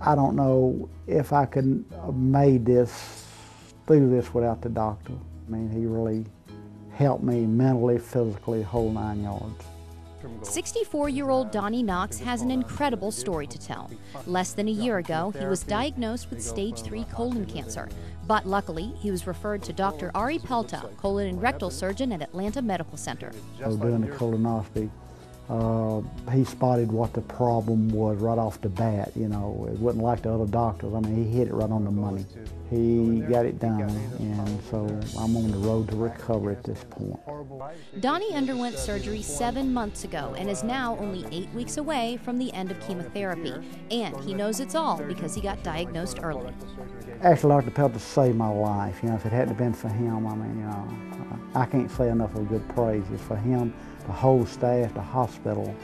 I don't know if I could have made this through this without the doctor. I mean, he really helped me mentally, physically, whole nine yards. 64 year old Donnie Knox has an incredible story to tell. Less than a year ago, he was diagnosed with stage 3 colon cancer. But luckily, he was referred to Dr. Arie Pelta, colon and rectal surgeon at Atlanta Medical Center. So doing the colonoscopy, uh, he spotted what the problem was right off the bat. You know, it wasn't like the other doctors. I mean, he hit it right on the money. He got it done, and so I'm on the road to recovery at this point. Donnie underwent surgery seven months ago and is now only eight weeks away from the end of chemotherapy. And he knows it's all because he got diagnosed early. Actually, Dr. Pelta saved my life. You know, if it hadn't been for him, I mean, you know, I can't say enough of good praises for him, the whole staff, the hospital.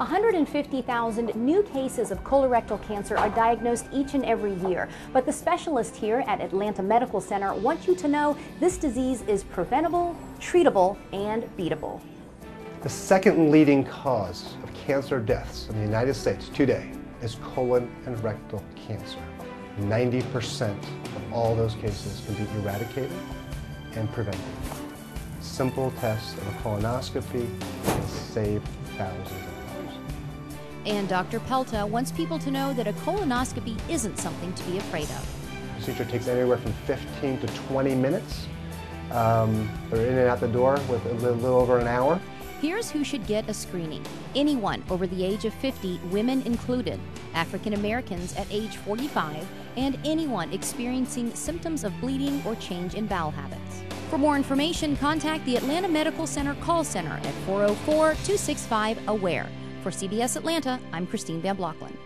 150,000 new cases of colorectal cancer are diagnosed each and every year. But the specialists here at Atlanta Medical Center want you to know this disease is preventable, treatable, and beatable. The second leading cause of cancer deaths in the United States today is colon and rectal cancer. 90% of all those cases can be eradicated and prevented. Simple test of a colonoscopy can save thousands. And Dr. Pelta wants people to know that a colonoscopy isn't something to be afraid of. The procedure takes anywhere from 15 to 20 minutes. Um, they're in and out the door with a little, little over an hour. Here's who should get a screening anyone over the age of 50, women included, African Americans at age 45, and anyone experiencing symptoms of bleeding or change in bowel habits. For more information, contact the Atlanta Medical Center call center at 404 265 AWARE. For CBS Atlanta, I'm Christine Van Blockland.